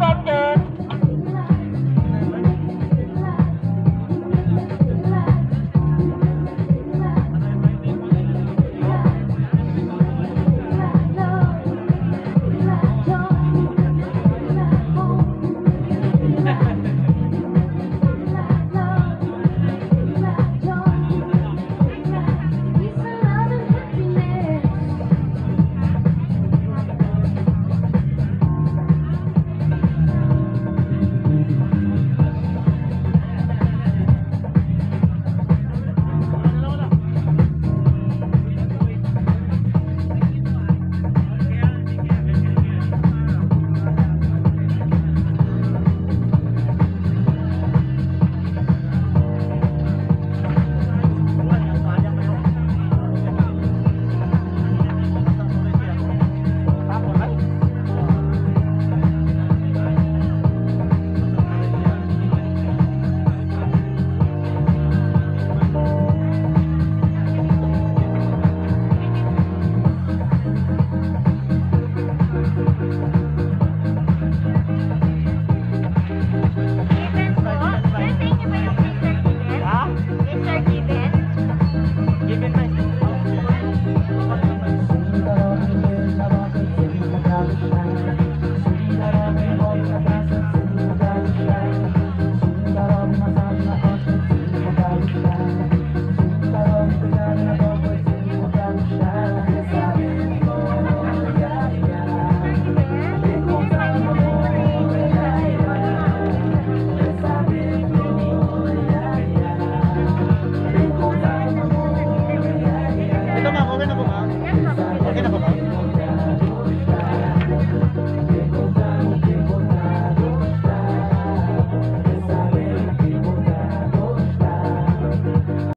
thunder.